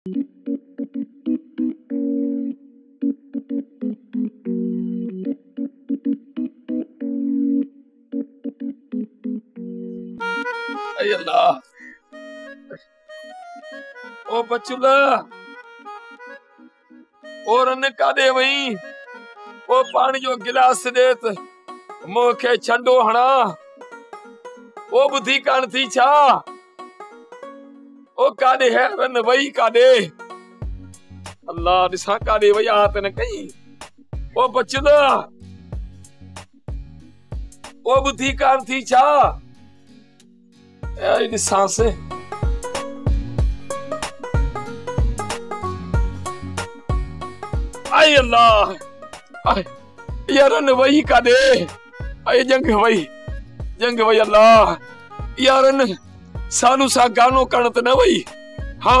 ओ बचुला और अन काॾे वई ओ पाणी जो गिलास ॾेत मूंखे छंडो हणा। ओ ॿुधी कान थी छा। ओ काॾे है रन वई काॾे अल्लाह ॾिसां काॾे वई आ न कई ओ बचुला ओ ॿुधी कान थी छा ऐ ॾिसां से ay Allah ay yaran वही काॾे ay जंग वही जंग वही अल्लाह। यारन सालू सा गानो कणत न वई हा?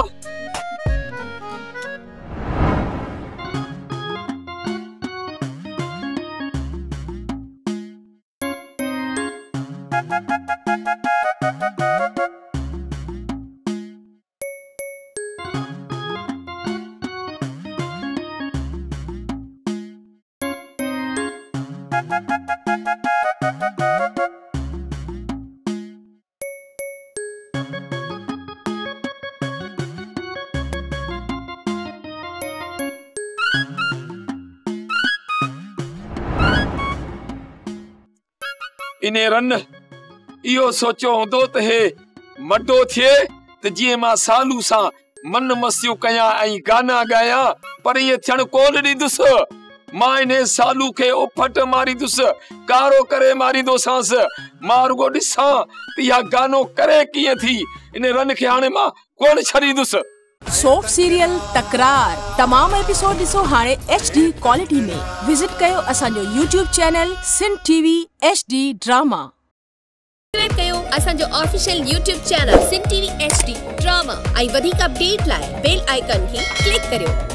इने रन। इहो सोचियो हूंदो त हे मडो थिए, त जीअं माँ सालू सां मन मस्तियूं कयां ऐं गाना ॻायां, पर इहे थियण कोन ॾींदुसि। माँ इन सालू खे उफट मारींदुसि, कारो करे मारींदोसांसि माँ रुगो ॾिसां त इहा गानो करे कीअं थी? इन रन खे हाणे माँ कोन छॾींदुसि। सोप सीरियल तकरार तमाम एपिसोड ॾिसो हाणे एच डी क्वालिटी में. विज़िट कयो असांजो YouTube channel Sindh TV H D drama कयो असांजो official YouTube channel Sindh TV H drama ऐं वधीक अपडेट लाइ बेल आइकन खे क्लिक करियो।